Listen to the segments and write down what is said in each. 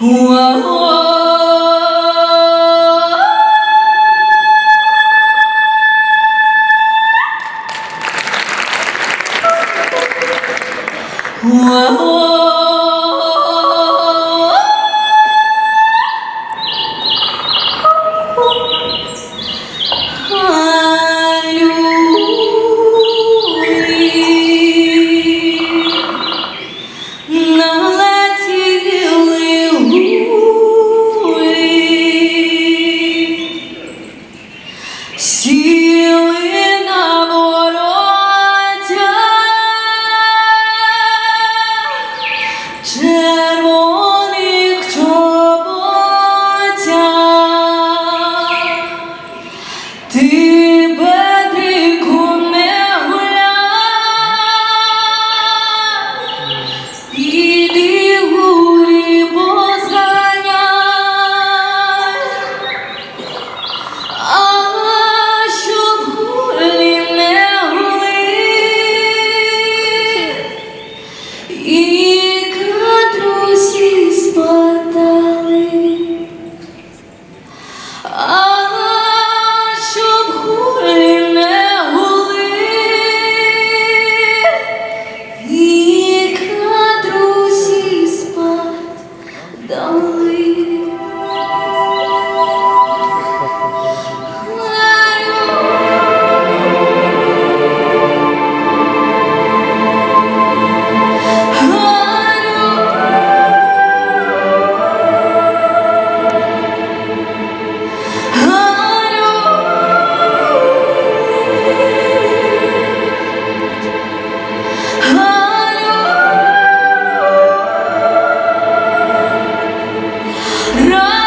Whoa. Run!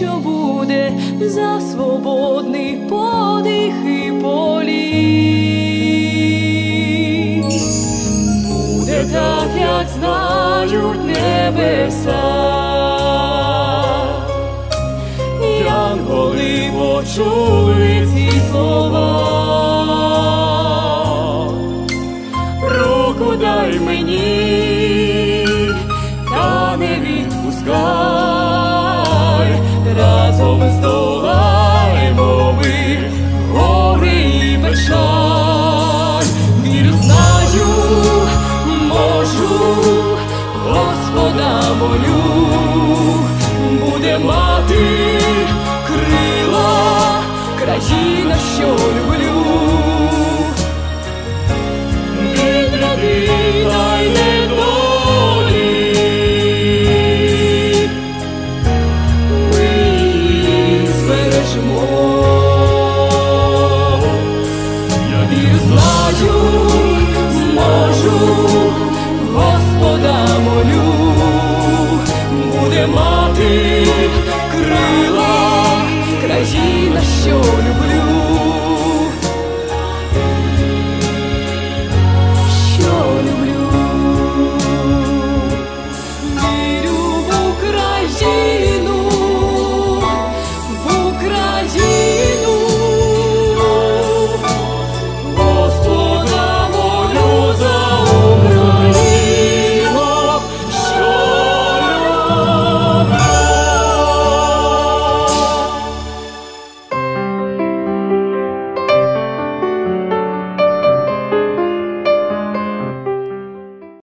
що буде за свободний подих і полі. Буде так, як знають небеса, янголи почули. мати крила, країна, що не.